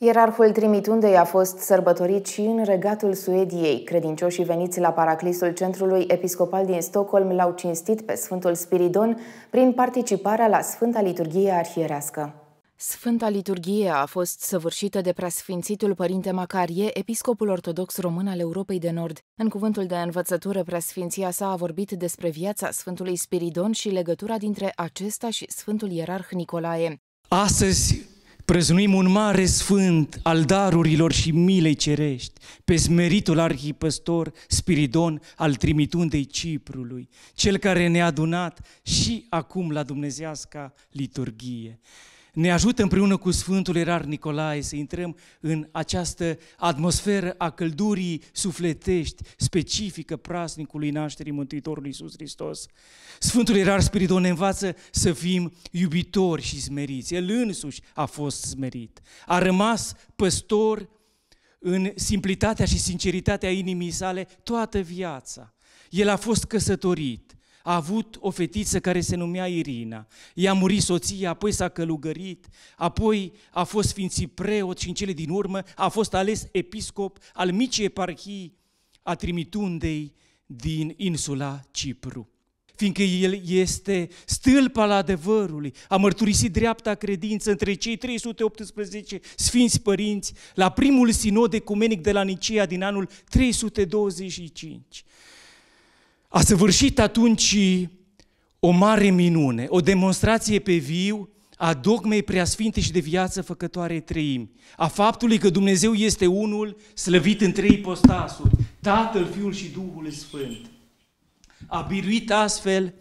Ierarhul Trimitundei a fost sărbătorit și în regatul Suediei. Credincioșii veniți la paraclisul centrului episcopal din Stockholm l-au cinstit pe Sfântul Spiridon prin participarea la Sfânta Liturghie Arhierească. Sfânta Liturghie a fost săvârșită de preasfințitul Părinte Macarie, episcopul ortodox român al Europei de Nord. În cuvântul de învățătură, preasfinția sa a vorbit despre viața Sfântului Spiridon și legătura dintre acesta și Sfântul Ierarh Nicolae. Astăzi Prăznuim un mare sfânt al darurilor și milei cerești, pe smeritul arhipăstor Spiridon al Trimitundei Ciprului, cel care ne-a adunat și acum la dumnezeasca liturghie ne ajută împreună cu Sfântul Erar Nicolae să intrăm în această atmosferă a căldurii sufletești, specifică prasnicului nașterii Mântuitorului Iisus Hristos. Sfântul Erar Spiridon ne învață să fim iubitori și smeriți. El însuși a fost smerit. A rămas păstor în simplitatea și sinceritatea inimii sale toată viața. El a fost căsătorit a avut o fetiță care se numea Irina. I-a murit soția, apoi s-a călugărit, apoi a fost sfințit preot și în cele din urmă a fost ales episcop al micii eparhii a Trimitundei din insula Cipru fiindcă el este stâlp al adevărului, a mărturisit dreapta credință între cei 318 sfinți părinți la primul sinod ecumenic de la Nicea din anul 325. A săvârșit atunci o mare minune, o demonstrație pe viu a dogmei preasfinte și de viață făcătoare treimi, a faptului că Dumnezeu este unul slăvit în trei postasuri, Tatăl, Fiul și Duhul Sfânt. A biruit astfel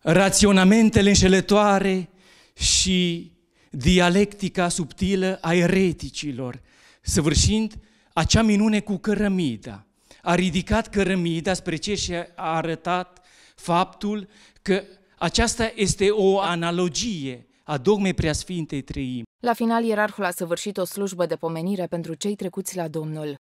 raționamentele înșelătoare și dialectica subtilă a ereticilor, săvârșind acea minune cu cărămida a ridicat cărămida spre ce și a arătat faptul că aceasta este o analogie a dogmei preasfintei trăim. La final, ierarhul a săvârșit o slujbă de pomenire pentru cei trecuți la Domnul.